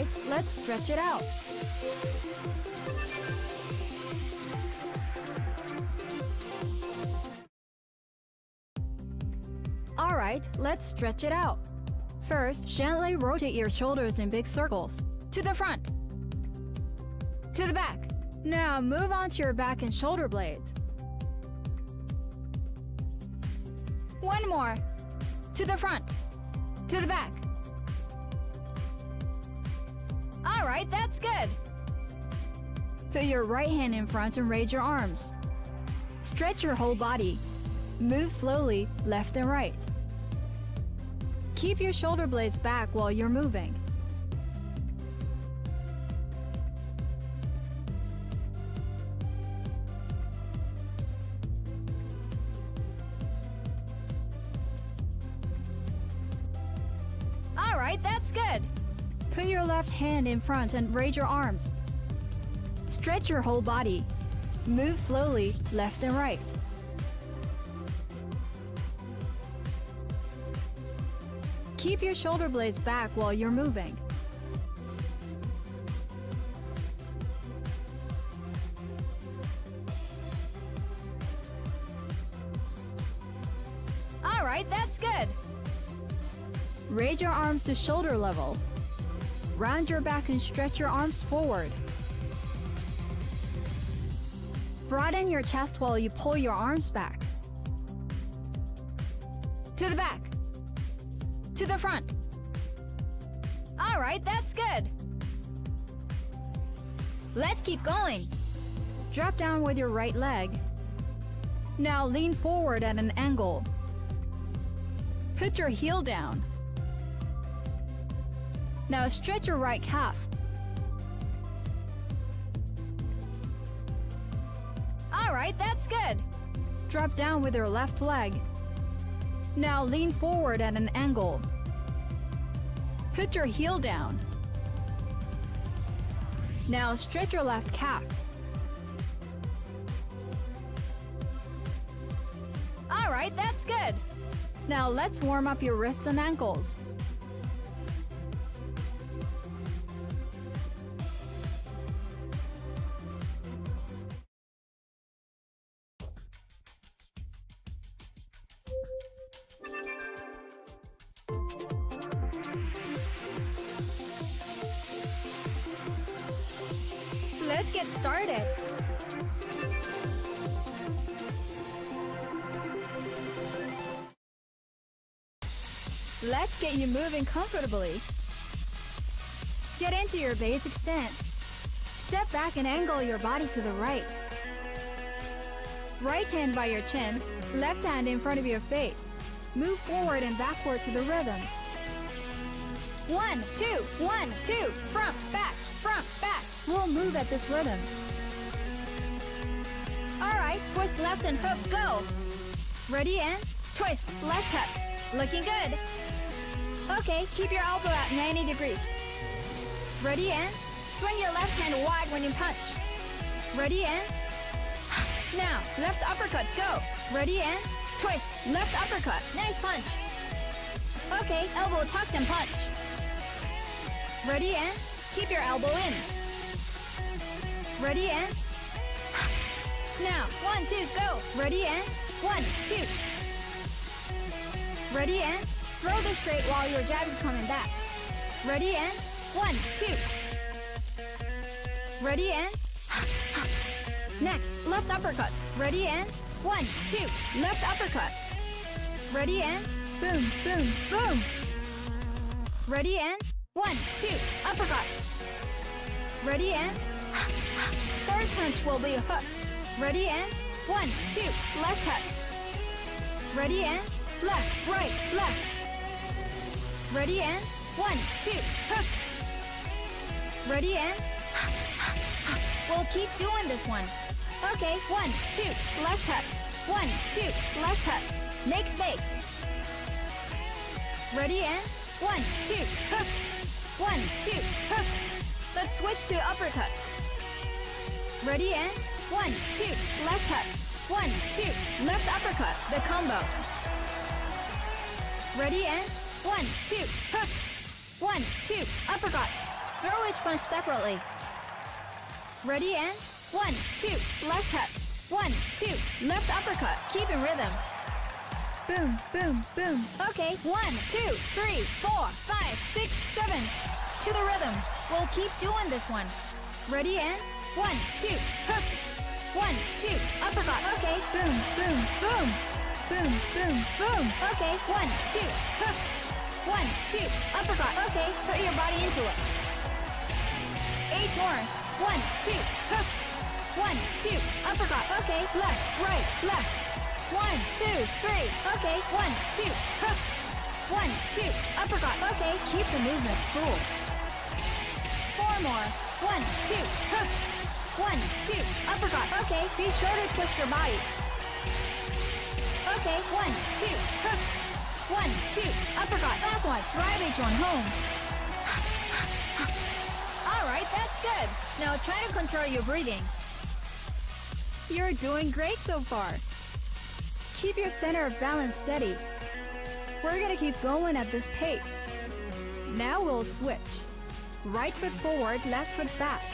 Alright, let's stretch it out. Alright, let's stretch it out. First, gently rotate your shoulders in big circles. To the front. To the back. Now move on to your back and shoulder blades. One more. To the front. To the back. Alright, that's good. Put your right hand in front and raise your arms. Stretch your whole body. Move slowly, left and right. Keep your shoulder blades back while you're moving. Hand in front and raise your arms. Stretch your whole body. Move slowly, left and right. Keep your shoulder blades back while you're moving. Alright, that's good. Raise your arms to shoulder level. Round your back and stretch your arms forward. Broaden your chest while you pull your arms back. To the back. To the front. Alright, that's good. Let's keep going. Drop down with your right leg. Now lean forward at an angle. Put your heel down. Now stretch your right calf. Alright, that's good. Drop down with your left leg. Now lean forward at an angle. Put your heel down. Now stretch your left calf. Alright, that's good. Now let's warm up your wrists and ankles. Comfortably. Get into your basic stance. Step back and angle your body to the right. Right hand by your chin, left hand in front of your face. Move forward and backward to the rhythm. One, two, one, two, front, back, front, back. We'll move at this rhythm. Alright, twist left and hook, go. Ready and twist, left hook. Looking good. Okay, keep your elbow at 90 degrees. Ready and swing your left hand wide when you punch. Ready and now, left uppercuts, go. Ready and twist, left uppercut. Nice punch. Okay, elbow tucked and punch. Ready and keep your elbow in. Ready and now, one, two, go. Ready and one, two. Ready and throw the straight while your jab is coming back. Ready and one, two. Ready and next, left uppercut. Ready and one, two. Left uppercut. Ready and boom, boom, boom. Ready and one, two. Uppercut. Ready and third punch will be a hook. Ready and one, two. Left hook. Ready and left, right, left. Ready and one, two, hook. Ready and we'll keep doing this one. Okay, one, two, left hook. One, two, left hook. Make space. Ready and one, two, hook. One, two, hook. Let's switch to uppercuts. Ready and one, two, left hook. One, two, left uppercut. The combo. Ready and one, two, hook. One, two, uppercut. Throw each punch separately. Ready and one, two, left cut. One, two, left uppercut. Keep in rhythm. Boom, boom, boom. Okay, one, two, three, four, five, six, seven. To the rhythm. We'll keep doing this one. Ready and one, two, hook. One, two, uppercut. Okay, boom, boom, boom. Boom, boom, boom. Okay, one, two, hook. One, two, uppercut. Okay, put your body into it. Eight more. One, two, hook. One, two, uppercut. Okay, left, right, left. One, two, three. Okay, one, two, hook. One, two, uppercut. Okay, keep the movement cool. Four more. One, two, hook. One, two, uppercut. Okay, be sure to twist your body. Okay, one, two, hook. One, two, uppercut. Last one. Drive each one home. Alright, that's good. Now try to control your breathing. You're doing great so far. Keep your center of balance steady. We're gonna keep going at this pace. Now we'll switch. Right foot forward, left foot back.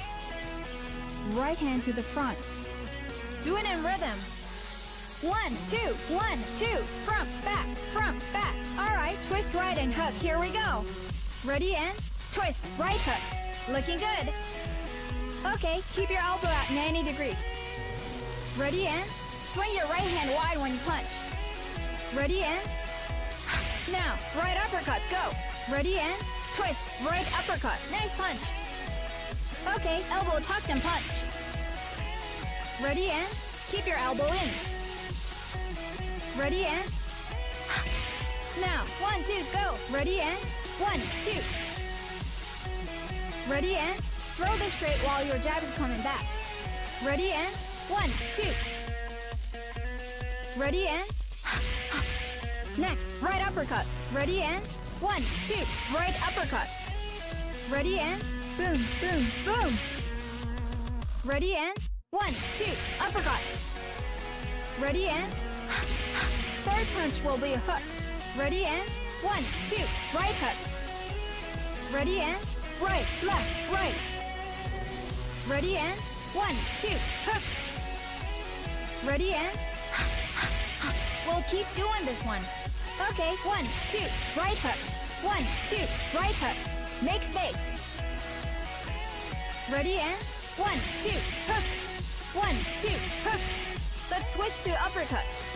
Right hand to the front. Do it in rhythm. One, two, one, two, front, back, front, back. All right, twist right and hook. Here we go. Ready and twist, right hook. Looking good. Okay, keep your elbow at 90 degrees. Ready and swing your right hand wide when you punch. Ready and now, right uppercuts, go. Ready and twist, right uppercut. Nice punch. Okay, elbow tucked and punch. Ready and keep your elbow in. Ready and now, one, two, go. Ready and one, two. Ready and throw the straight while your jab is coming back. Ready and one, two. Ready and next, right uppercut. Ready and one, two, right uppercut. Ready and boom, boom, boom. Ready and one, two, uppercut. Ready and third punch will be a hook. Ready and one, two, right hook. Ready and right, left, right. Ready and one, two, hook. Ready and we'll keep doing this one. Okay, one, two, right hook. One, two, right hook. Make space. Ready and one, two, hook. One, two, hook. Let's switch to uppercuts.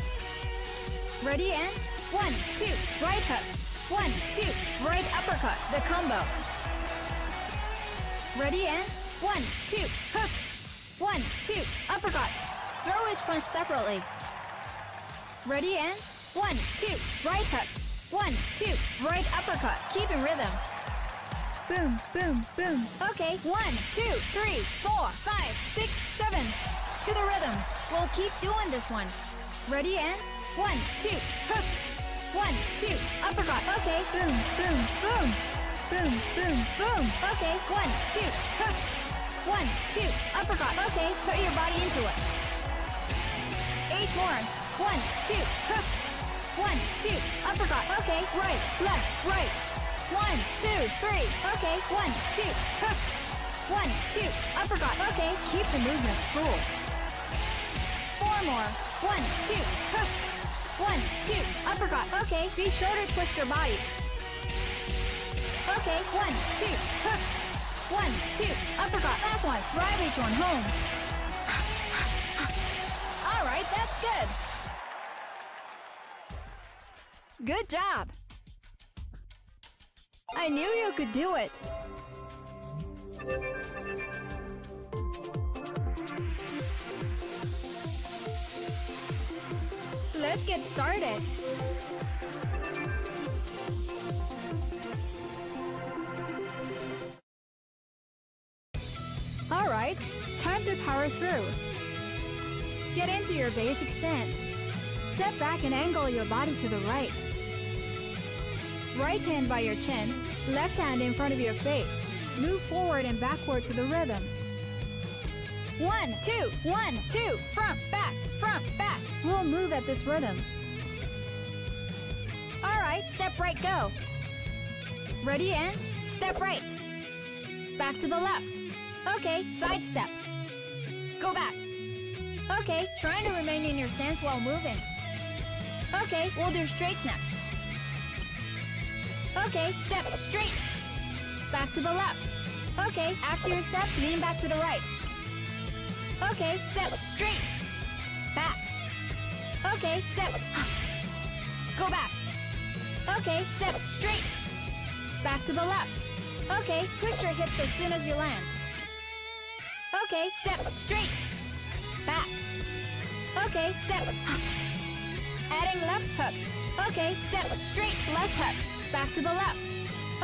Ready and one, two, right hook. One, two, right uppercut. The combo. Ready and one, two, hook. One, two, uppercut. Throw each punch separately. Ready and one, two, right hook. One, two, right uppercut. Keep in rhythm. Boom, boom, boom. Okay, one, two, three, four, five, six, seven. To the rhythm. We'll keep doing this one. Ready and one, two, hook. One, two, uppercut. Okay, boom, boom, boom. Boom, boom, boom. Okay, one, two, hook. One, two, uppercut. Okay, put your body into it. Eight more. One, two, hook. One, two, uppercut. Okay, right, left, right. One, two, three. Okay, one, two, hook. One, two, uppercut. Okay, keep the movement cool. Four more. One, two, hook. One, two, uppercut. Okay, be sure to twist your body. Okay, one, two, hook. One, two, uppercut. Last one. Drive each one home. All right, that's good. Good job. I knew you could do it. Let's get started. Alright, time to power through. Get into your basic stance. Step back and angle your body to the right. Right hand by your chin, left hand in front of your face. Move forward and backward to the rhythm. One, two, one, two, front, back, front, back. We'll move at this rhythm. All right, step right, go. Ready and step right. Back to the left. Okay, side step. Go back. Okay, trying to remain in your stance while moving. Okay, we'll do straight snaps. Okay, step straight. Back to the left. Okay, after your step, lean back to the right. Okay, step straight. Back. Okay, step. Go back. Okay, step straight. Back to the left. Okay, push your hips as soon as you land. Okay, step straight. Back. Okay, step. Adding left hooks. Okay, step straight left hook. Back to the left.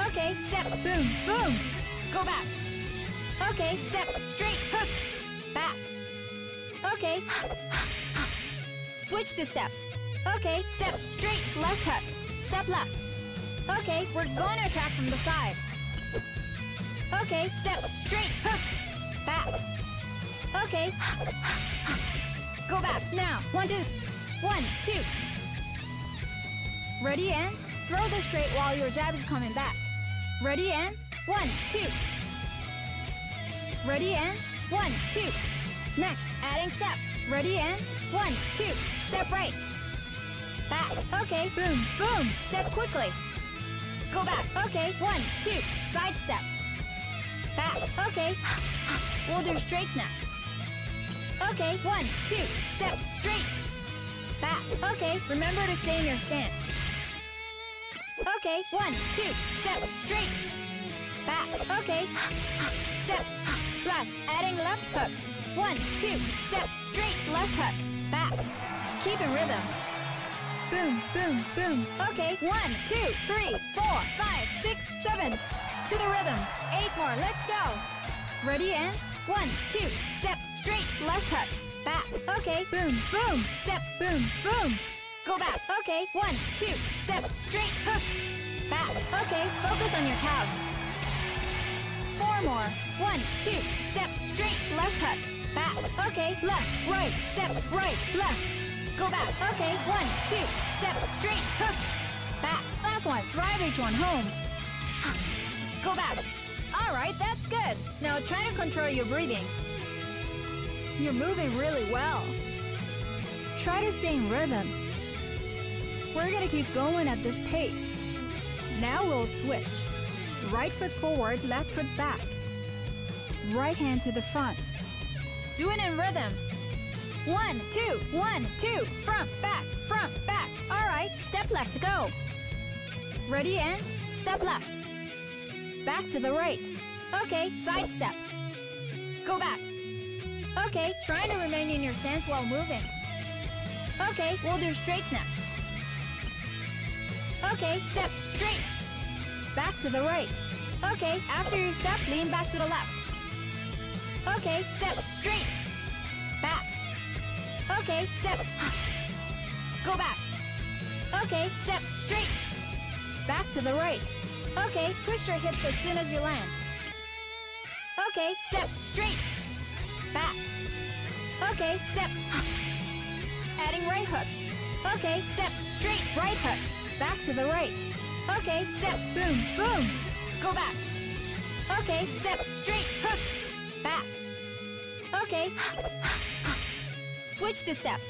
Okay, step boom boom. Go back. Okay, step straight hook. Back. Okay. Switch to steps. Okay, step straight left hook. Step left. Okay, we're to attack from the side. Okay, step straight hook. Back. Okay. Go back. Now. One, two. One, two. Ready and throw the straight while your jab is coming back. Ready and one, two. Ready and one, two. Next, adding steps. Ready and one, two. Step right. Back. Okay, boom, boom. Step quickly. Go back. Okay, one, two. Side step. Back. Okay. We'll do straight snaps. Okay, one, two. Step straight. Back. Okay, remember to stay in your stance. Okay, one, two. Step straight. Back. Okay. Step. Last, adding left hooks. One, two. Step straight left hook. Back. Keep in rhythm. Boom, boom, boom. Okay, one, two, three, four, five, six, seven. To the rhythm. Eight more, let's go. Ready and one, two, step, straight, left hook. Back. Okay, boom, boom. Step, boom, boom. Go back. Okay, one, two, step, straight, hook. Back. Okay, focus on your calves. Four more. One, two, step, straight, left hook. Back. Okay, left, right, step, right, left. Go back. Okay, one, two, step, straight, hook. Back. Last one. Drive each one home. Go back. All right, that's good. Now try to control your breathing. You're moving really well. Try to stay in rhythm. We're gonna keep going at this pace. Now we'll switch. Right foot forward, left foot back. Right hand to the front. Do it in rhythm. One, two, one, two, front, back, front, back. All right, step left, go. Ready and step left. Back to the right. Okay, side step. Go back. Okay, trying to remain in your stance while moving. Okay, we'll do straight snaps. Okay, step straight. Back to the right. Okay, after you step, lean back to the left. Okay, step straight. Back. Okay, step. Go back. Okay, step straight. Back to the right. Okay, push your hips as soon as you land. Okay, step straight. Back. Okay, step. Adding right hooks. Okay, step straight right hook. Back to the right. Okay, step boom boom. Go back. Okay, step straight hook. Back. Okay. Switch to steps.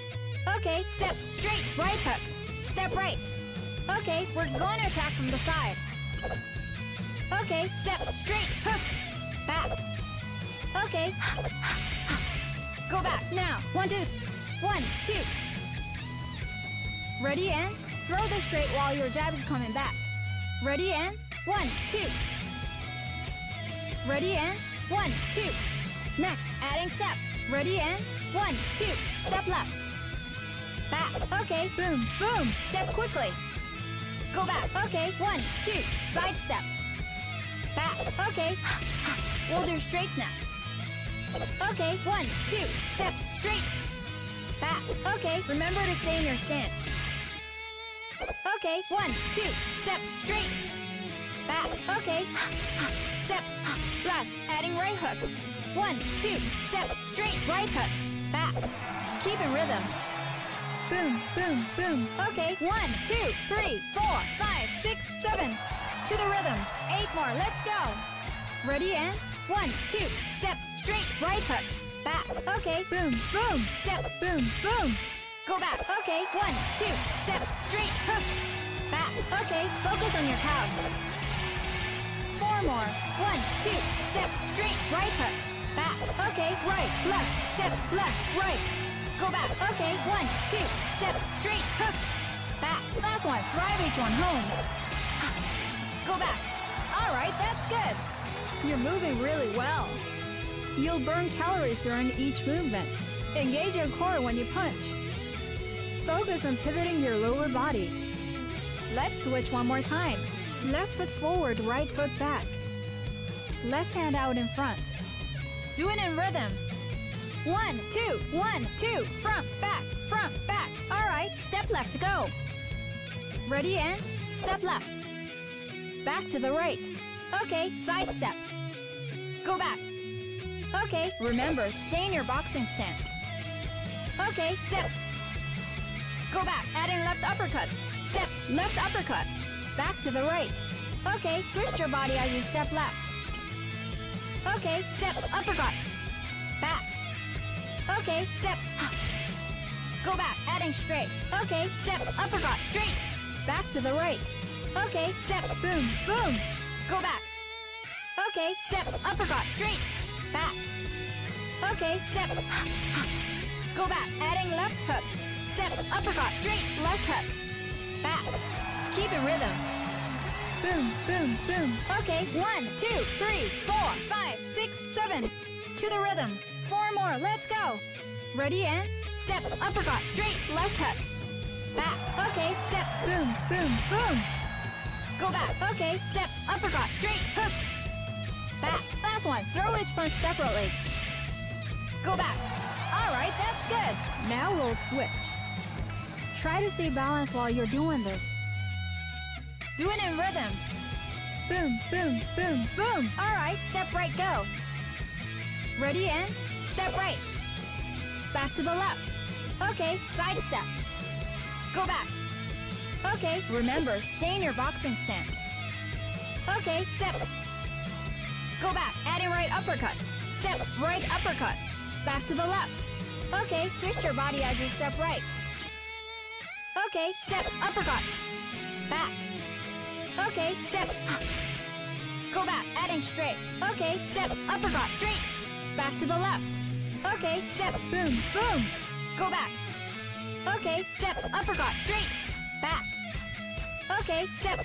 Okay, step straight right hook. Step right. Okay, we're to attack from the side. Okay, step straight hook. Back. Okay. Go back now. One, two. One, two. Ready and throw the straight while your jab is coming back. Ready and one, two. Ready and one, two. Next, adding steps. Ready and one, two. Step left. Back. Okay, boom, boom. Step quickly. Go back. Okay, one, two. Side step. Back. Okay. We'll do straight snaps. Okay, one, two. Step straight. Back. Okay, remember to stay in your stance. Okay, one, two. Step straight. Back. Okay. Step. Last, adding right hooks. One, two. Step straight. Right hook. Back. Keep in rhythm. Boom, boom, boom. Okay, one, two, three, four, five, six, seven. To the rhythm. Eight more, let's go. Ready and One, two, step, straight, right hook. Back. Okay, boom, boom, step, boom, boom. Go back. Okay, one, two, step, straight, hook. Back. Okay, focus on your calves. Four more. One, two, step, straight, right hook. Back. Okay, right, left, step, left, right. Go back. Okay, one, two, step, straight, hook. Back. Last one. Drive each one home. Go back. All right, that's good. You're moving really well. You'll burn calories during each movement. Engage your core when you punch. Focus on pivoting your lower body. Let's switch one more time. Left foot forward, right foot back. Left hand out in front. Do it in rhythm. One, two, one, two, front, back, front, back. All right, step left, go. Ready and step left. Back to the right. Okay, side step. Go back. Okay, remember, stay in your boxing stance. Okay, step. Go back, adding left uppercuts. Step, left uppercut. Back to the right. Okay, twist your body as you step left. Okay, step, uppercut. Back. Okay, step. Go back, adding straight. Okay, step, uppercut, straight. Back to the right. Okay, step, boom, boom. Go back. Okay, step, uppercut, straight. Back. Okay, step. Go back, adding left hooks. Step, uppercut, straight, left hook. Back. Keep in rhythm. Boom, boom, boom. Okay, one, two, three, four, five, six, seven. To the rhythm. Four more, let's go. Ready and step, uppercut, straight, left hook. Back. Okay, step, boom, boom, boom. Go back. Okay, step, uppercut, straight, hook. Back. Last one. Throw each punch separately. Go back. All right, that's good. Now we'll switch. Try to stay balanced while you're doing this. Do it in rhythm. Boom, boom, boom, boom. All right, step right, go. Ready and step right. Back to the left. Okay, side step. Go back. Okay, remember, stay in your boxing stance. Okay, step. Go back, adding right uppercuts. Step, right uppercut. Back to the left. Okay, twist your body as you step right. Okay, step, uppercut. Back. Okay, step. Go back, adding straight. Okay, step, uppercut, straight. Back to the left. Okay, step, boom, boom. Go back. Okay, step, uppercut, straight. Back. Okay, step.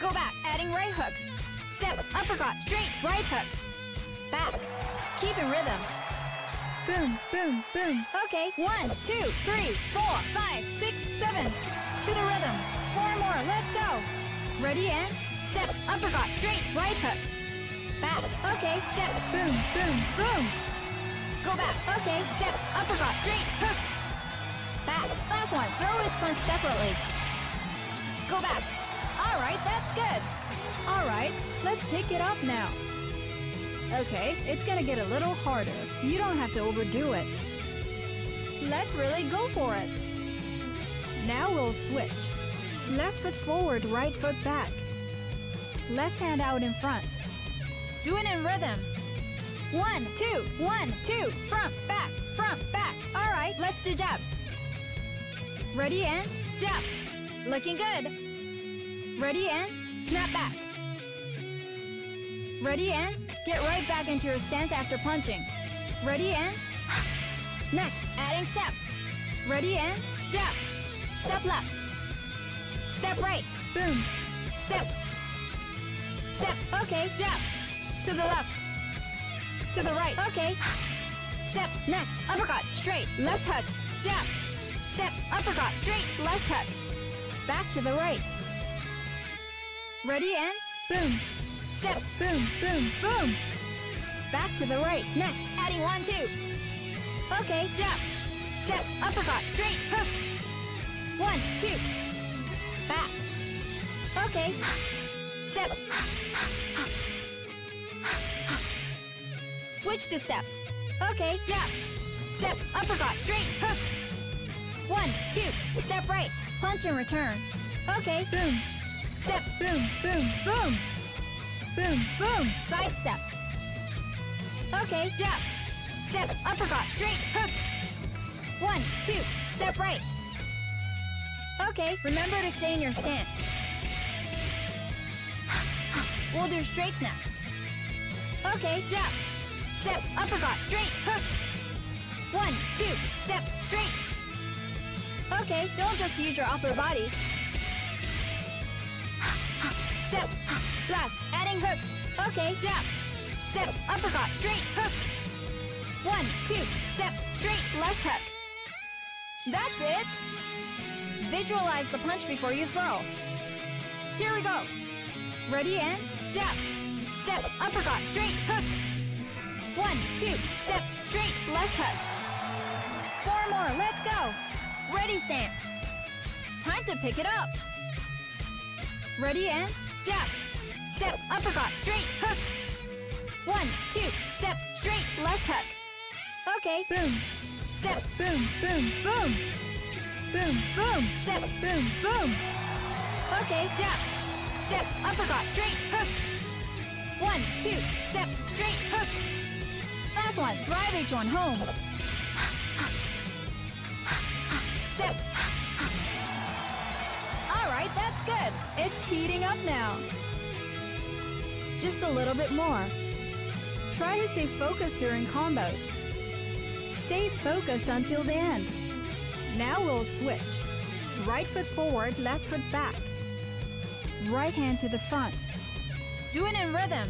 Go back, adding right hooks. Step, uppercut, straight, right hook. Back. Keep in rhythm. Boom, boom, boom. Okay, one, two, three, four, five, six, seven. To the rhythm. Four more, let's go. Ready and step, uppercut, straight, right hook. Back. Okay, step, boom, boom, boom. Go back. Okay, step, uppercut, straight, hook. Back. Last one, throw each punch separately. Go back. All right, that's good. All right, let's pick it up now. Okay, it's gonna get a little harder. You don't have to overdo it. Let's really go for it. Now we'll switch. Left foot forward, right foot back. Left hand out in front. Do it in rhythm. One, two, one, two, front, back, front, back. All right, let's do jabs. Ready and jab. Looking good. Ready and snap back. Ready and get right back into your stance after punching. Ready and next, adding steps. Ready and jab. Step left. Step right. Boom. Step. Step. Okay, jab. To the left. To the right. Okay. Step. Next. Uppercut. Straight. Left hooks. Jab. Step. Uppercut. Straight. Left hook. Back to the right. Ready and boom. Step. Boom. Boom. Boom. Back to the right. Next. Adding one, two. Okay. jump. Step. Uppercut. Straight. Hook. One, two. Back. Okay. Step. Switch to steps. Okay, jab. Step, uppercut, straight, hook. One, two, step right, punch and return. Okay, boom. Step, boom, boom, boom. Boom, boom, side step. Okay, jump. Step, uppercut, straight, hook. One, two, step right. Okay, remember to stay in your stance. We'll do straight next. Okay, jump. Step, uppercut, straight, hook. One, two, step, straight. Okay, don't just use your upper body. Step, blast, adding hooks. Okay, jump. Step, uppercut, straight, hook. One, two, step, straight, left hook. That's it. Visualize the punch before you throw. Here we go. Ready and jump. Step, uppercut, straight, hook. One, two, step, straight, left hook. Four more, let's go. Ready stance. Time to pick it up. Ready and jump. Step, uppercut, straight, hook. One, two, step, straight, left hook. Okay, boom. Step, boom, boom, boom. Boom, boom, step, boom, boom. Okay, jump. Step, uppercut, straight, hook. One, two, step, straight, hook. Last one, drive each one home. Step. Right, that's good. It's heating up now. Just a little bit more. Try to stay focused during combos. Stay focused until the end. Now we'll switch. Right foot forward, left foot back. Right hand to the front. Do it in rhythm.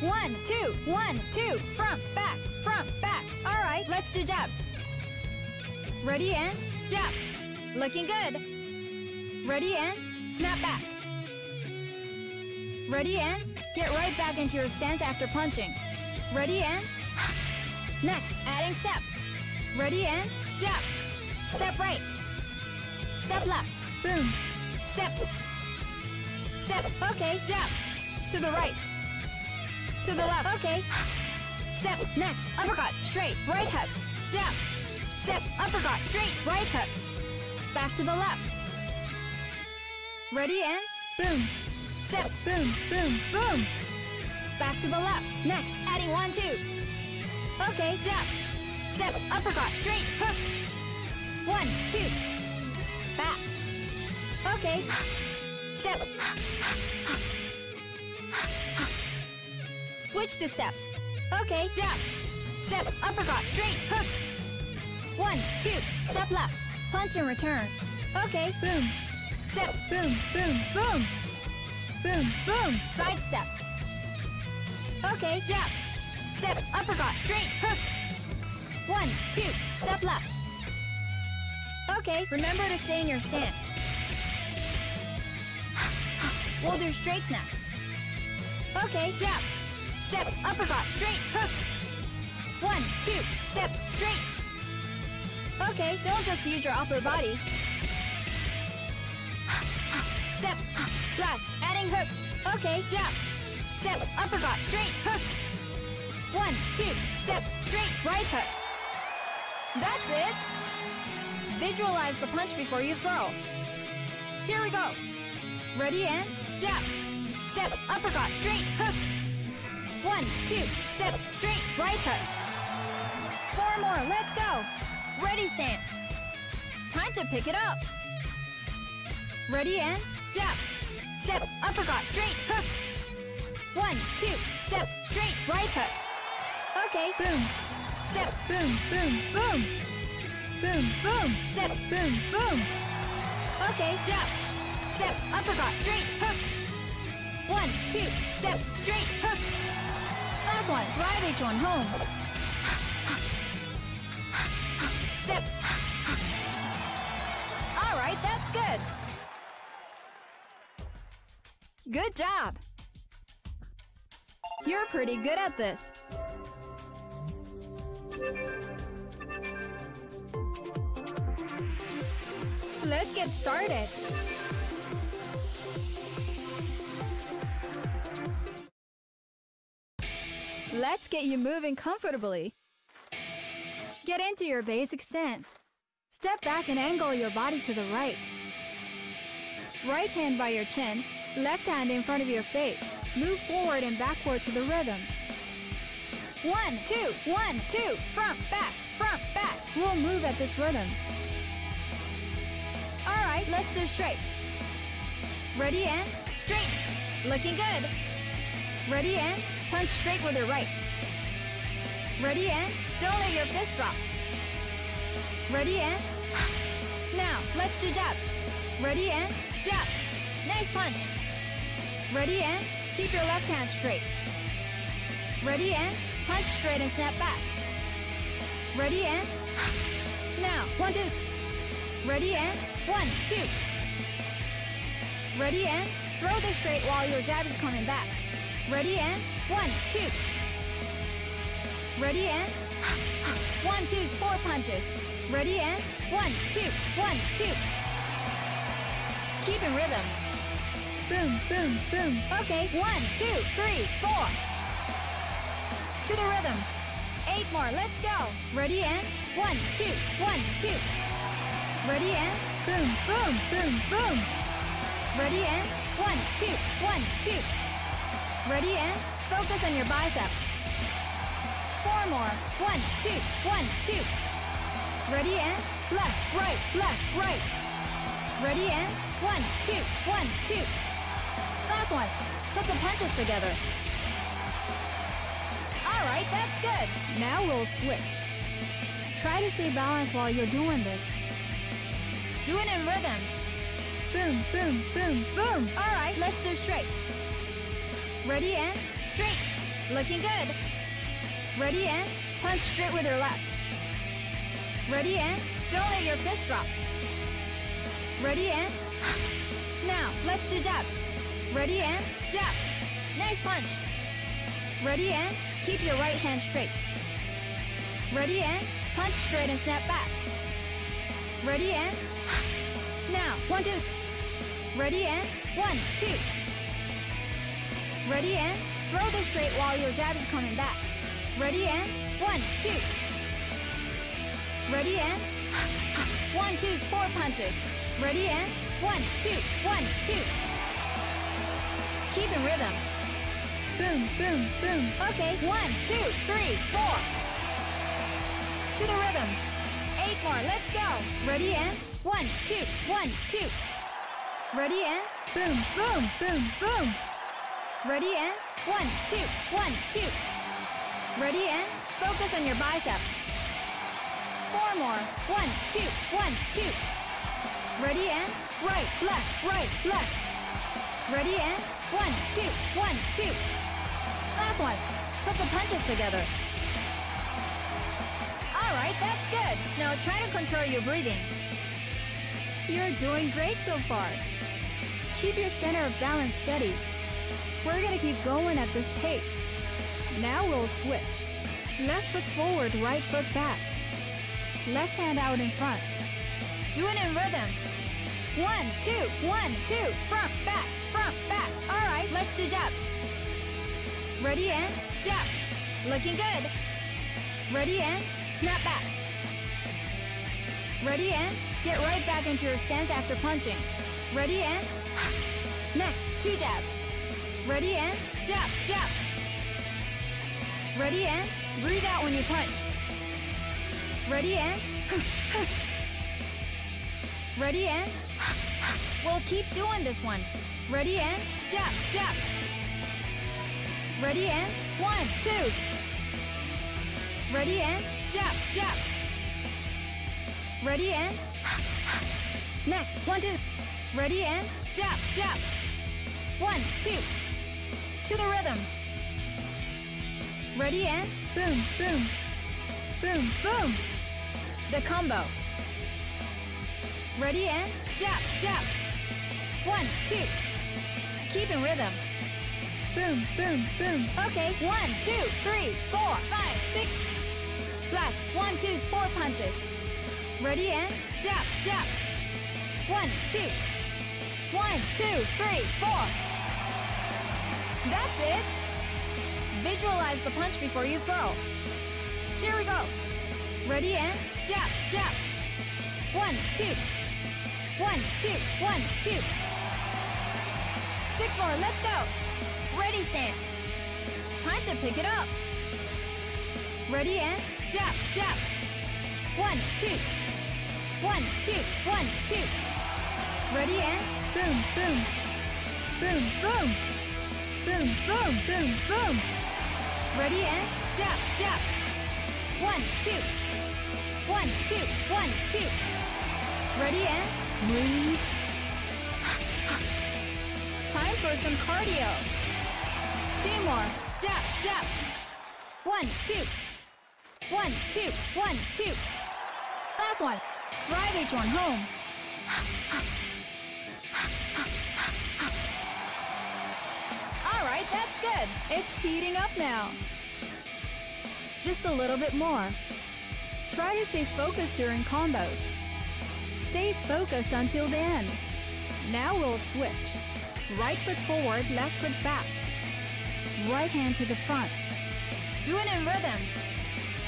One, two, one, two, front, back, front, back. All right, let's do jabs. Ready and jab. Looking good. Ready and snap back. Ready and get right back into your stance after punching. Ready and next, adding steps. Ready and jump. Step right. Step left. Boom. Step. Step. Okay, jump. To the right. To the left. Okay. Step. Next. Uppercut. Straight. Right hooks. Jump. Step. Uppercut. Straight. Right hook. Back to the left. Ready and boom. Step. Boom. Boom. Boom. Back to the left. Next. Adding one, two. Okay, jump. Step. Uppercut. Straight. Hook. One, two. Back. Okay. Step. Switch to steps. Okay, jump. Step, uppercut, straight, hook. One, two, step left. Punch and return. Okay, boom. Step, boom, boom, boom. Boom, boom, side step. Okay, jab. Step, uppercut, straight, hook. One, two, step left. Okay, remember to stay in your stance. We'll do straight snaps. Okay, jab. Step, uppercut, straight, hook. One, two, step, straight. Okay, don't just use your upper body. Step, blast, adding hooks. Okay, jab. Step, uppercut, straight, hook. One, two, step, straight, right hook. That's it. Visualize the punch before you throw. Here we go. Ready and jab. Step, uppercut, straight, hook. One, two, step, straight, right hook. Four more, let's go. Ready stance. Time to pick it up. Ready and jab. Step, uppercut, straight, hook. One, two, step, straight, right hook. Okay, boom. Step, boom, boom, boom. Boom, boom, step, boom, boom. Okay, jab. Step, uppercut, straight, hook. One, two, step, straight, hook. Last one, drive each one home. Step. All right, that's good. Good job. You're pretty good at this. Let's get started. Let's get you moving comfortably. Get into your basic stance. Step back and angle your body to the right. Right hand by your chin, left hand in front of your face. Move forward and backward to the rhythm. One, two, one, two. Front, back, front, back. We'll move at this rhythm. All right, let's do straight. Ready and straight. Looking good. Ready and punch straight with your right. Ready and don't let your fist drop. Ready and now let's do jabs. Ready and jab. Nice punch. Ready and keep your left hand straight. Ready and punch straight and snap back. Ready and now one two. Ready and one two. Ready and throw this straight while your jab is coming back. Ready and one two. Ready and one two four punches. Ready and one two one two. Keep in rhythm. Boom, boom, boom. Okay, one, two, three, four. To the rhythm. Eight more, let's go. Ready and one, two, one, two. Ready and boom, boom, boom, boom. Ready and one, two, one, two. Ready and focus on your biceps. Four more. One, two, one, two. Ready and left, right, left, right. Ready and one, two, one, two. One. Put the punches together. All right, that's good. Now we'll switch. Try to stay balanced while you're doing this. Do it in rhythm. Boom, boom, boom, boom. All right, let's do straight. Ready and straight. Looking good. Ready and punch straight with your left. Ready and don't let your fist drop. Ready and now let's do jabs. Ready and jab. Nice punch. Ready and keep your right hand straight. Ready and punch straight and snap back. Ready and now one two. Ready and one two. Ready and throw the straight while your jab is coming back. Ready and one two. Ready and one two four punches. Ready and one two one two. Keep in rhythm. Boom, boom, boom. Okay, one, two, three, four. To the rhythm. Eight more, let's go. Ready and one, two, one, two. Ready and boom, boom, boom, boom. Ready and one, two, one, two. Ready and focus on your biceps. Four more. One, two, one, two. Ready and right, left, right, left. Ready and one, two, one, two. Last one. Put the punches together. All right, that's good. Now try to control your breathing. You're doing great so far. Keep your center of balance steady. We're gonna keep going at this pace. Now we'll switch. Left foot forward, right foot back. Left hand out in front. Do it in rhythm. One, two, one, two, front, back, back. Do jabs. Ready and jab. Looking good. Ready and snap back. Ready and get right back into your stance after punching. Ready and next, two jabs. Ready and jab, jab. Ready and breathe out when you punch. Ready and Ready and We'll keep doing this one. Ready and jab, jab. Ready and one, two. Ready and jab, jab. Ready and next, one, two. Ready and jab, jab. One, two. To the rhythm. Ready and boom, boom, boom, boom. The combo. Ready and jab, jab. One, two. Keep in rhythm. Boom, boom, boom. Okay, one, two, three, four, five, six. Last, one, two, four punches. Ready and jab, jab. One, two. One, two, three, four. That's it. Visualize the punch before you throw. Here we go. Ready and jab, jab. One, two. One, two, one, two. Six more, let's go. Ready stance. Time to pick it up. Ready and jab, jab. One, two. One, two, one, two. Ready and boom, boom. Boom, boom. Boom, boom, boom, boom. Ready and jab, jab. One, two. One, two, one, two. Ready and breathe. Time for some cardio. Two more. Jab, jab. One, two. One, two, one, two. Last one. Drive each one home. All right, that's good. It's heating up now. Just a little bit more. Try to stay focused during combos. Stay focused until the end. Now we'll switch. Right foot forward, left foot back. Right hand to the front. Do it in rhythm.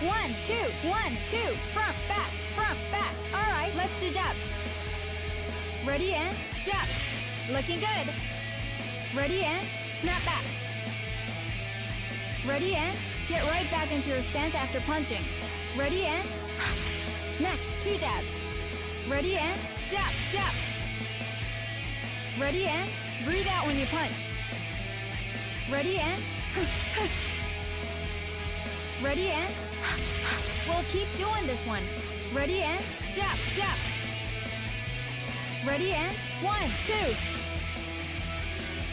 One, two, one, two, front, back, front, back. All right, let's do jabs. Ready and jab. Looking good. Ready and snap back. Ready and get right back into your stance after punching. Ready and next, two jabs. Ready and jab, jab. Ready and breathe out when you punch. Ready and Ready and We'll keep doing this one. Ready and jab, jab. Ready and one, two.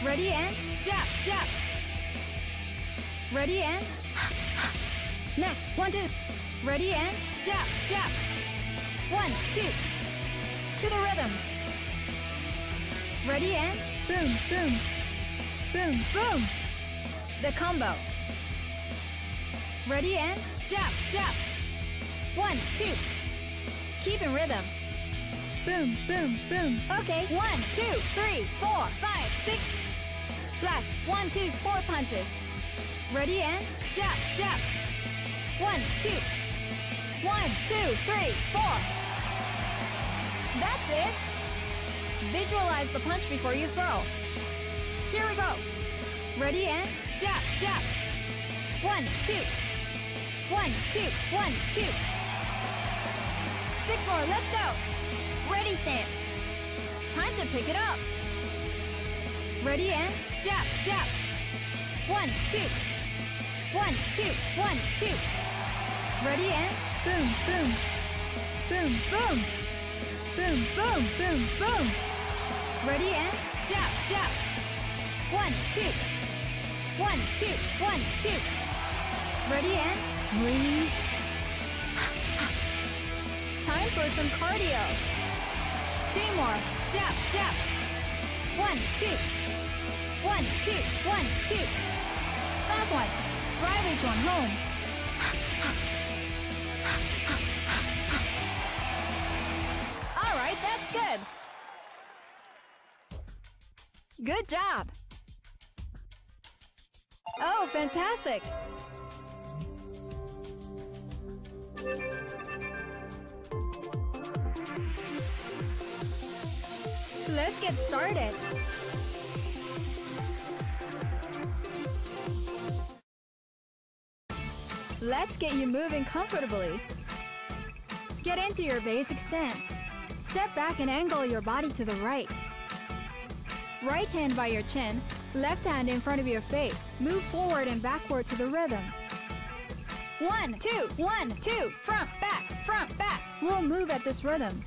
Ready and jab, jab. Ready and next one, two. Ready and jab, jab. One, two. To the rhythm. Ready and boom, boom. Boom, boom. The combo. Ready and jab, jab. One, two. Keep in rhythm. Boom, boom, boom. Okay, one, two, three, four, five, six. Last, one, two, four punches. Ready and jab, jab. One, two. One, two, three, four. That's it. Visualize the punch before you throw. Here we go. Ready and jab, jab. One, two. One, two, one, two. Six more, let's go. Ready stance. Time to pick it up. Ready and jab, jab. One, two. One, two, one, two. Ready and boom, boom. Boom, boom. Boom, boom, boom, boom. Ready and jab, jab. One, two. One, two, one, two. Ready and breathe. Time for some cardio. Two more. Jab, jab. One, two. One, two, one, two. Last one. Drive each one home. All right, that's good. Good job. Oh, fantastic. Let's get started. Let's get you moving comfortably. Get into your basic stance. Step back and angle your body to the right. Right hand by your chin, left hand in front of your face. Move forward and backward to the rhythm. One, two, one, two, front, back, front, back. We'll move at this rhythm.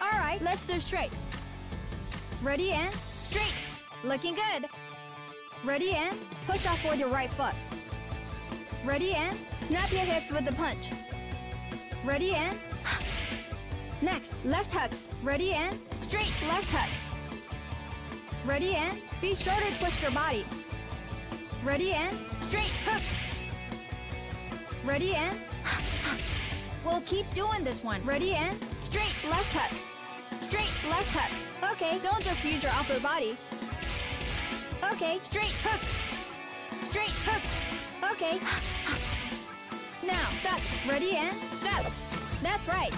All right, let's do straight. Ready and straight. Looking good. Ready and push off with your right foot. Ready and snap your hips with the punch. Ready and next left hooks. Ready and straight left hook. Ready and be sure to twist your body. Ready and straight hook. Ready and we'll keep doing this one. Ready and straight left hook. Straight left hook. Okay, don't just use your upper body. Okay, straight hook. Straight hook. Okay. Now, that's ready and step. That's right.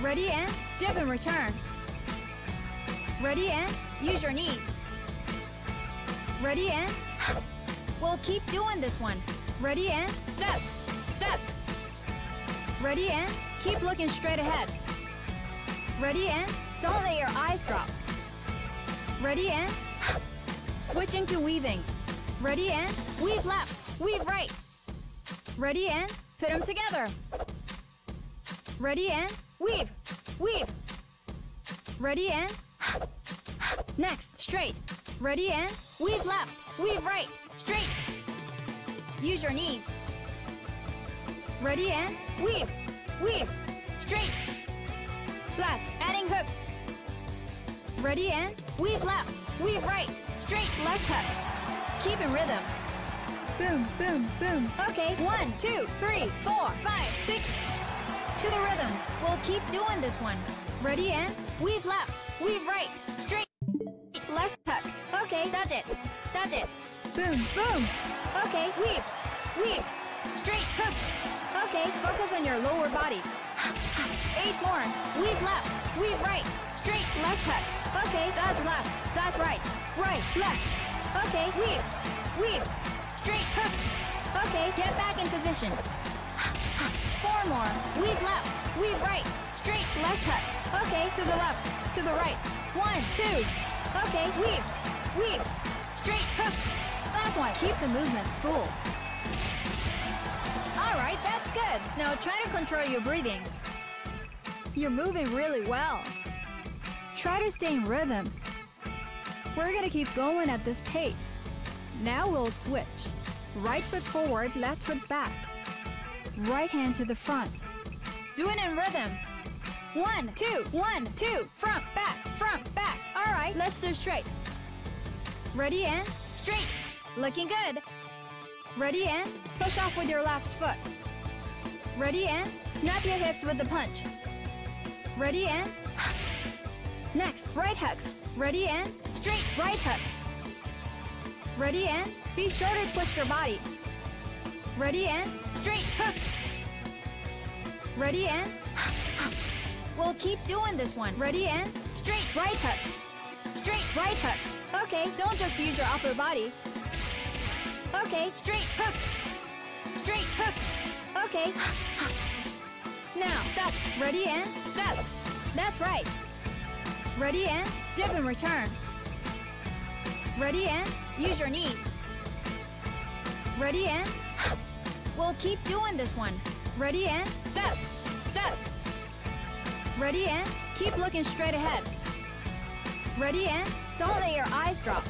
Ready and dip and return. Ready and use your knees. Ready and we'll keep doing this one. Ready and step, step. Ready and keep looking straight ahead. Ready and don't let your eyes drop. Ready and switching to weaving. Ready and weave left, weave right. Ready and put them together. Ready and weave, weave. Ready and next straight. Ready and weave left, weave right, straight. Use your knees. Ready and weave, weave, straight. Last, adding hooks. Ready and weave left, weave right, straight, left hook. Keep in rhythm. Boom, boom, boom. Okay, one, two, three, four, five, six. To the rhythm. We'll keep doing this one. Ready and weave left, weave right, left hook. Okay, that's it. That's it. Boom, boom. Okay, weave, weave, straight hook. Okay, focus on your lower body. Eight more. Weave left, weave right, straight left hook. Okay, dodge left, dodge right, right, left. Okay, weave, weave, straight hook. Okay, get back in position. Four more. Weave left, weave right, straight left hook. Okay, to the left, to the right. One, two. Okay, weave, weave, straight hook. Last one. Keep the movement full. All right, that's good. Now try to control your breathing. You're moving really well. Try to stay in rhythm. We're gonna keep going at this pace. Now we'll switch. Right foot forward, left foot back. Right hand to the front. Do it in rhythm. One, two, one, two, front, right, let's do straight. Ready and straight. Looking good. Ready and push off with your left foot. Ready and snap your hips with the punch. Ready and next right hooks. Ready and straight right hook. Ready and be sure to twist your body. Ready and straight hook. Ready and we'll keep doing this one. Ready and straight right hook. Straight right hook. Okay, don't just use your upper body. Okay, straight hook. Straight hook. Okay. Now, that's ready and step. That's right. Ready and dip and return. Ready and use your knees. Ready and we'll keep doing this one. Ready and step, step. Ready and keep looking straight ahead. Ready and don't let your eyes drop.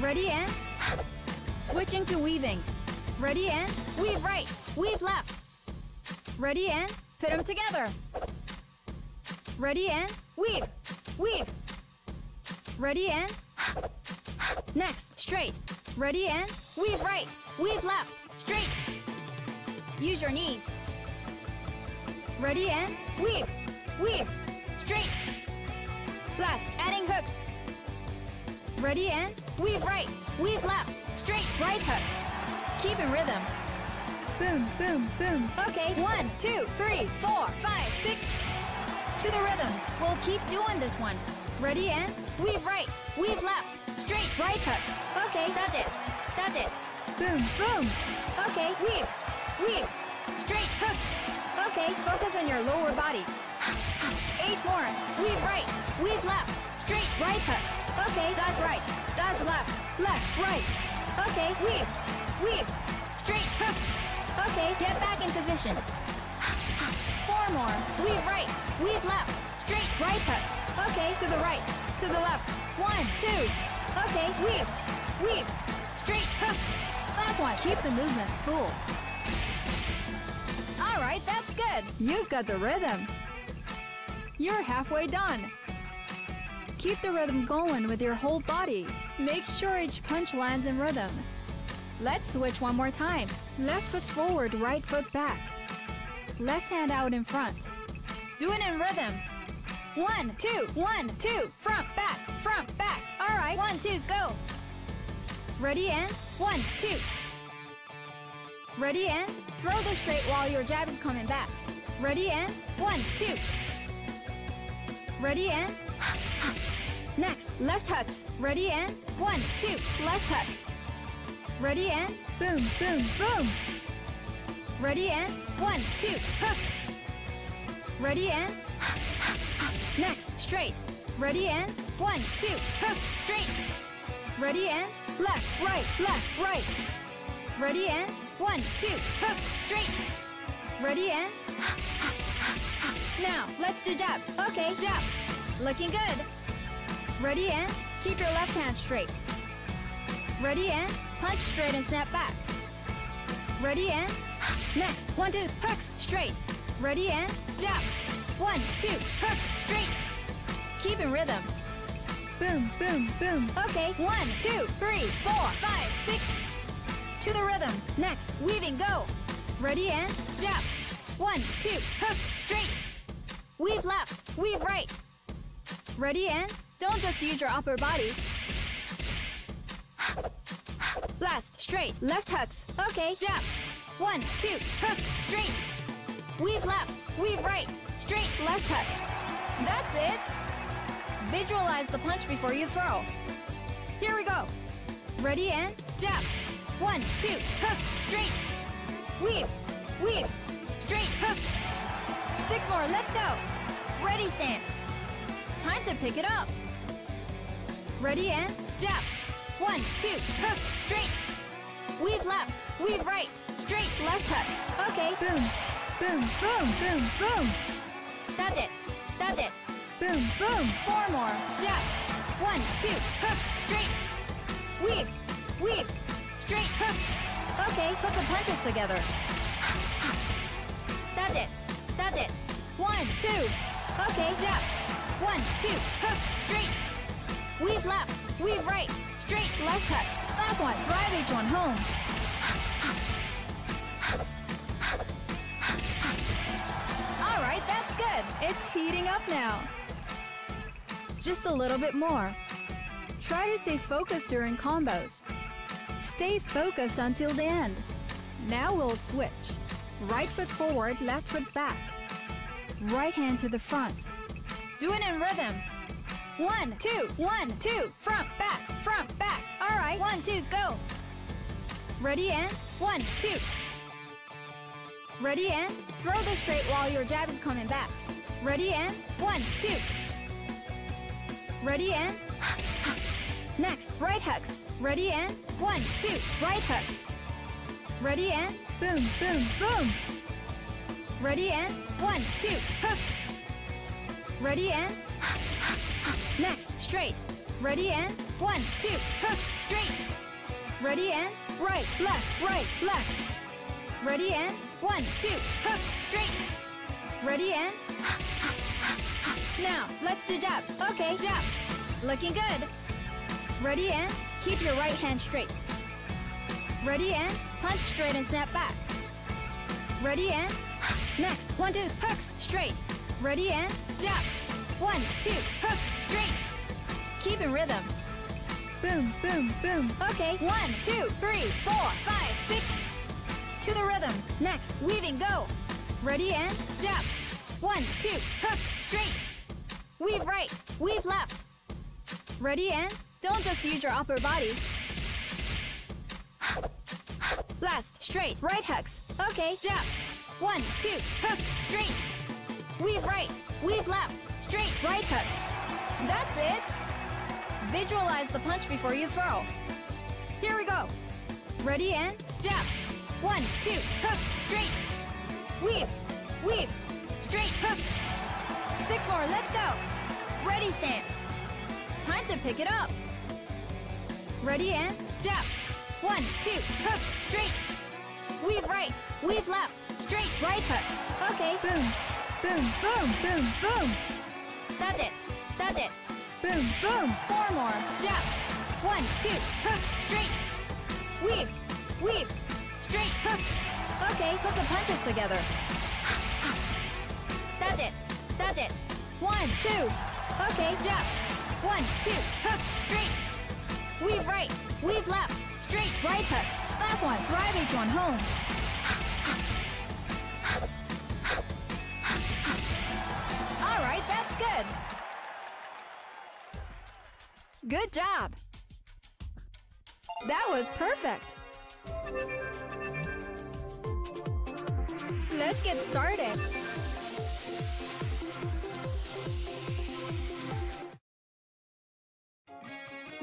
Ready and switching to weaving. Ready and weave right, weave left. Ready and put them together. Ready and weave, weave. Ready and next straight. Ready and weave right, weave left, straight. Use your knees. Ready and weave, weave, straight. Adding hooks. Ready and weave right, weave left, straight, right hook. Keep in rhythm. Boom, boom, boom. Okay, one, two, three, four, five, six. To the rhythm. We'll keep doing this one. Ready and weave right, weave left, straight, right hook. Okay, that's it. That's it. Boom, boom. Okay, weave, weave, straight hook. Okay, focus on your lower body. Eight more. Weave right, weave left, straight, right hook. Okay, dodge right, dodge left, left, right. Okay, weave, weave, straight hook. Okay, get back in position. Four more. Weave right, weave left, straight, right hook. Okay, to the right, to the left. One, two. Okay, weave, weave, straight hook. Last one. Keep the movement full. All right, that's good. You've got the rhythm. You're halfway done. Keep the rhythm going with your whole body. Make sure each punch lands in rhythm. Let's switch one more time. Left foot forward, right foot back. Left hand out in front. Do it in rhythm. One, two, one, two, front, back, front, back. All right, one, two, go. Ready and one, two. Ready and throw the straight while your jab is coming back. Ready and one, two. Ready and next left hooks. Ready and one, two, left hook. Ready and boom, boom, boom. Ready and one, two, hook. Ready and next, straight. Ready and one, two, hook, straight. Ready and left, right, left, right. Ready and one, two, hook, straight. Ready and now let's do jabs. Okay, jab. Looking good. Ready and keep your left hand straight. Ready and punch straight and snap back. Ready and next one two hooks straight. Ready and jab. One two hook straight. Keep in rhythm. Boom boom boom. Okay, one two three four five six. To the rhythm. Next weaving go. Ready and jab. One two hook straight. Weave left. Weave right. Ready and don't just use your upper body. Last, straight, left hooks. Okay, jab. One, two, hook, straight. Weave left, weave right, straight, left hook. That's it. Visualize the punch before you throw. Here we go. Ready and jab. One, two, hook, straight. Weave, weave, straight, hook. Six more, let's go. Ready stance. Time to pick it up. Ready and jab. One, two, hook, straight. Weave left, weave right, straight, left hook. Okay, boom, boom, boom, boom, boom. That's it, that's it. Boom, boom. Four more, jab. One, two, hook, straight. Weave, weave, straight, hook. Okay, put the punches together. That's it, that's it. One, two. Okay, jab. One, two, hook, straight. Weave left, weave right, straight, left hook. Last one, drive each one home. All right, that's good. It's heating up now. Just a little bit more. Try to stay focused during combos. Stay focused until the end. Now we'll switch. Right foot forward, left foot back. Right hand to the front. Do it in rhythm. One, two, one, two, front, back, front, back. All right, one, two, go. Ready and one, two. Ready and throw the straight while your jab is coming back. Ready and one, two. Ready and next, right hooks. Ready and one, two, right hook. Ready and boom, boom, boom. Ready and one, two, hook. Ready and next, straight. Ready and one, two, hook, straight. Ready and right, left, right, left. Ready and one, two, hook, straight. Ready and now let's do jab. Okay, jab. Looking good. Ready and keep your right hand straight. Ready and punch straight and snap back. Ready and next one, two, hooks straight. Ready and jab. One, two, hook straight. Keep in rhythm. Boom, boom, boom. Okay, one, two, three, four, five, six. To the rhythm. Next, weaving, go. Ready and jab. One, two, hook, straight. Weave right, weave left. Ready and don't just use your upper body. Last, straight, right hooks. Okay, jab. One, two, hook, straight. Weave right, weave left, straight, right hook. That's it. Visualize the punch before you throw. Here we go. Ready and jab. One, two, hook, straight. Weave, weave, straight, hook. Six more, let's go. Ready stance. Time to pick it up. Ready and jab. One, two, hook, straight. Weave right, weave left, straight, right hook. Okay, boom, boom, boom, boom, boom. That's it, that's it. Boom, boom. Four more. Jab. One, two, hook, straight. Weave, weave, straight, hook. Okay, put the punches together. That's it, that's it. One, two. Okay, jab. One, two, hook, straight. Weave right, weave left, straight, right hook. Last one, drive each one home. All right, that's good. Good job! That was perfect! Let's get started.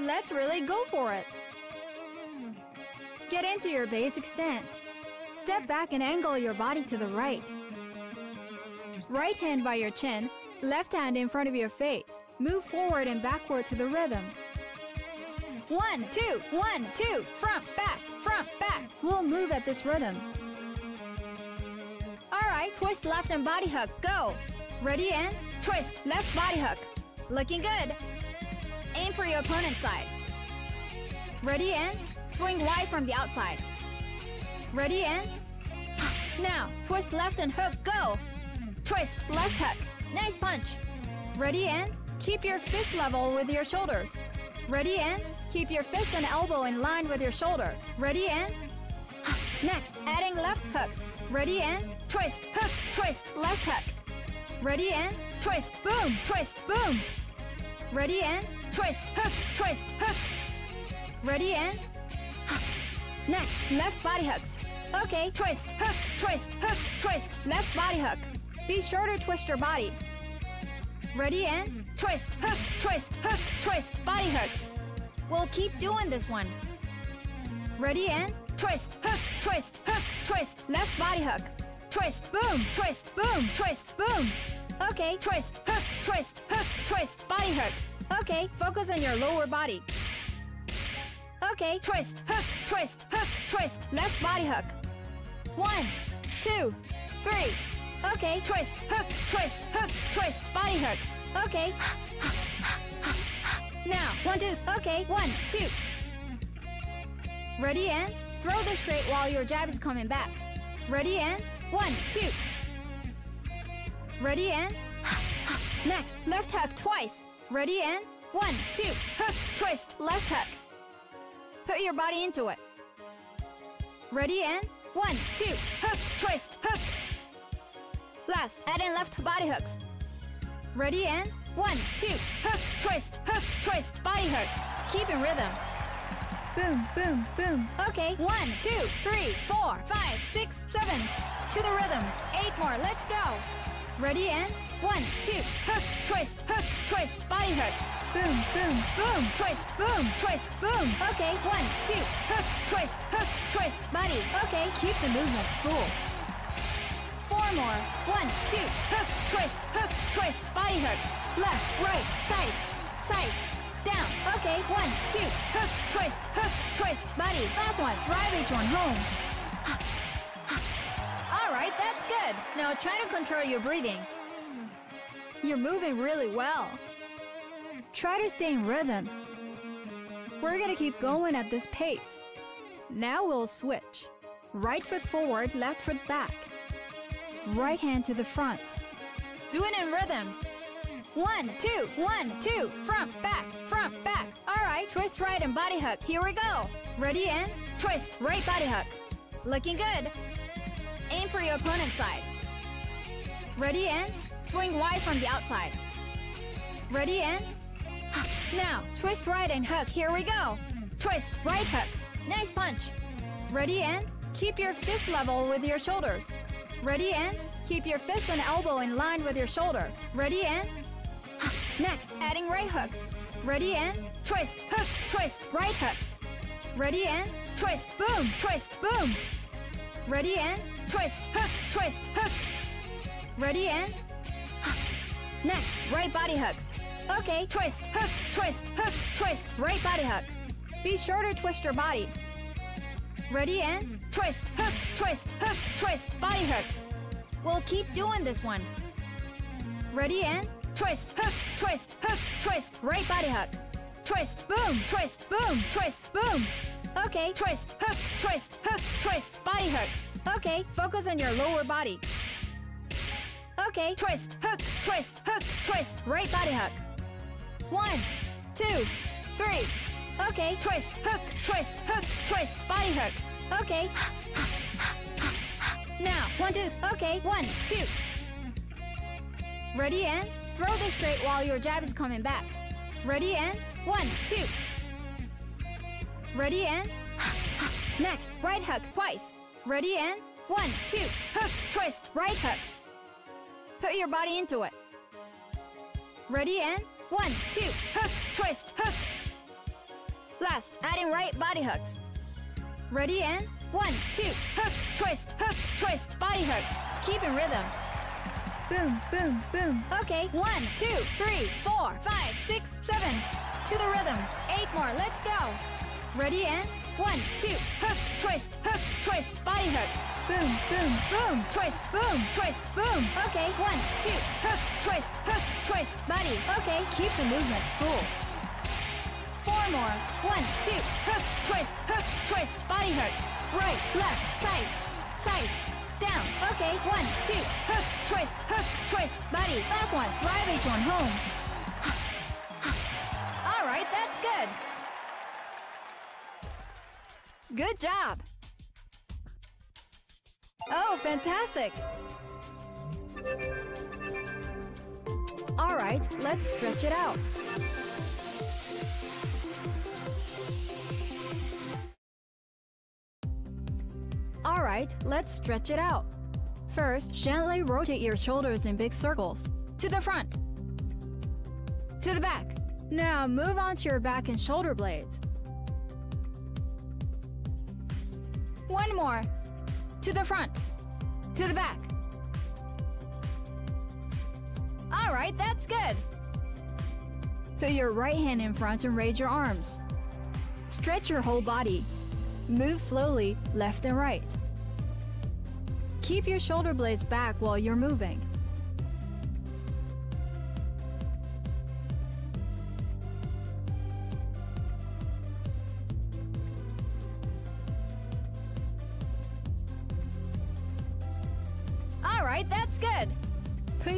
Let's really go for it. Get into your basic stance. Step back and angle your body to the right. Right hand by your chin, left hand in front of your face. Move forward and backward to the rhythm. One, two, one, two, front, back, front, back. We'll move at this rhythm. Alright, twist left and body hook, go! Ready and twist, left body hook. Looking good. For your opponent's side. Ready and swing wide from the outside. Ready and now twist left and hook, go! Twist, left hook. Nice punch. Ready and keep your fist level with your shoulders. Ready and keep your fist and elbow in line with your shoulder. Ready and next, adding left hooks. Ready and twist, hook, twist, left hook. Ready and twist, boom, twist, boom. Ready and twist, hook, twist, hook. Ready and next, left body hooks. Okay, twist, hook, twist, hook, twist, left body hook. Be sure to twist your body. Ready and hmm. twist, hook, twist, hook, twist, body hook. We'll keep doing this one. Ready and twist, hook, twist, hook, twist, left body hook. Twist, boom, twist, boom, twist, boom. Okay, twist, hook, twist, hook, twist, body hook. Okay, focus on your lower body. Okay, twist, hook, twist, hook, twist, left body hook. One, two, three. Okay, twist, hook, twist, hook, twist, body hook. Okay. Now, one, two. Okay, one, two. Ready and throw this straight while your jab is coming back. Ready and one, two. Ready and next, left hook twice. Ready and one, two, hook, twist, left hook. Put your body into it. Ready and one, two, hook, twist, hook. Last, add in left body hooks. Ready and one, two, hook, twist, hook, twist, body hook. Keep in rhythm. Boom, boom, boom. Okay, one, two, three, four, five, six, seven. To the rhythm. Eight more, let's go. Ready and one, two, hook, twist, hook, twist, body hook. Boom, boom, boom, twist, boom, twist, boom. Okay, one, two, hook, twist, hook, twist, body. Okay, keep the movement full. Four more. One, two, hook, twist, hook, twist, body hook. Left, right, side, side, down. Okay, one, two, hook, twist, hook, twist, body. Last one, drive each one home. All right, that's good. Now try to control your breathing. You're moving really well. Try to stay in rhythm. We're gonna keep going at this pace. Now we'll switch. Right foot forward, left foot back. Right hand to the front. Do it in rhythm. One, two, one, two, front, back, front, back. All right, twist right and body hook. Here we go. Ready and twist, right body hook. Looking good. Aim for your opponent's side. Ready and swing wide from the outside. Ready and now twist right and hook. Here we go. Twist, right hook. Nice punch. Ready and keep your fist level with your shoulders. Ready and keep your fist and elbow in line with your shoulder. Ready and next, adding right hooks. Ready and twist, hook, twist, right hook. Ready and twist, boom, twist, boom. Ready and twist, hook, twist, hook. Ready and next, right body hooks. Okay, twist, hook, twist, hook, twist, right body hook. Be sure to twist your body. Ready and hmm. twist, hook, twist, hook, twist, body hook. We'll keep doing this one. Ready and twist, hook, twist, hook, twist, right body hook. Twist, boom, twist, boom, twist, boom. Okay, twist, hook, twist, hook, twist, body hook. Okay, focus on your lower body. Okay, twist, hook, twist, hook, twist, right body hook. One, two, three. Okay, twist, hook, twist, hook, twist, body hook. Okay. Now, one, two. Okay, one, two. Ready and throw this straight while your jab is coming back. Ready and one, two. Ready and... Next, right hook twice. Ready and... One, two, hook, twist, right hook. Put your body into it. Ready and... One, two, hook, twist, hook. Last, adding right body hooks. Ready and... One, two, hook, twist, hook, twist, body hook. Keep in rhythm. Boom, boom, boom. Okay, one, two, three, four, five, six, seven. To the rhythm. Eight more, let's go. Ready and one, two, hook, twist, hook, twist, body hook. Boom, boom, boom, twist, boom, twist, boom. Okay, one, two, hook, twist, hook, twist, body. Okay, keep the movement cool. Four more. One, two, hook, twist, hook, twist, body hook. Right, left, side, side, down. Okay, one, two, hook, twist, hook, twist, body. Last one, drive each one home. All right, that's good. Good job. Oh, fantastic. All right, let's stretch it out. All right, let's stretch it out. First, gently rotate your shoulders in big circles. To the front. To the back. Now move on to your back and shoulder blades. One more. To the front. To the back. All right, that's good. Put your right hand in front and raise your arms. Stretch your whole body. Move slowly, left and right. Keep your shoulder blades back while you're moving.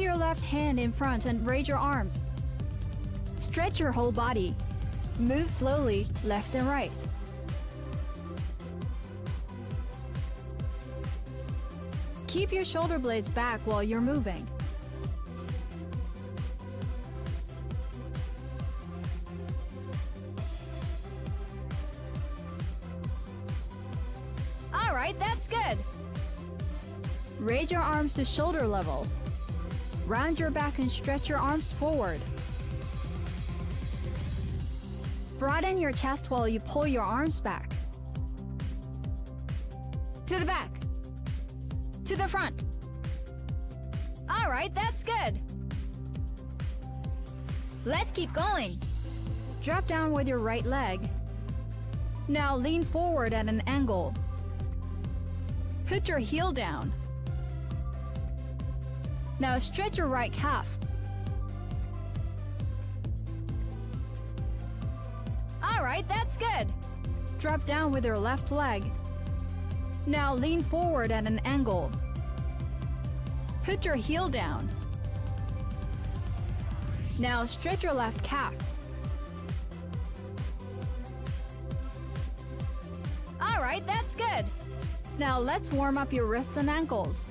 Put your left hand in front and raise your arms. Stretch your whole body. Move slowly, left and right. Keep your shoulder blades back while you're moving. All right, that's good. Raise your arms to shoulder level. Round your back and stretch your arms forward. Broaden your chest while you pull your arms back. To the back. To the front. All right, that's good. Let's keep going. Drop down with your right leg. Now lean forward at an angle. Put your heel down. Now stretch your right calf. All right, that's good. Drop down with your left leg. Now lean forward at an angle. Put your heel down. Now stretch your left calf. All right, that's good. Now let's warm up your wrists and ankles.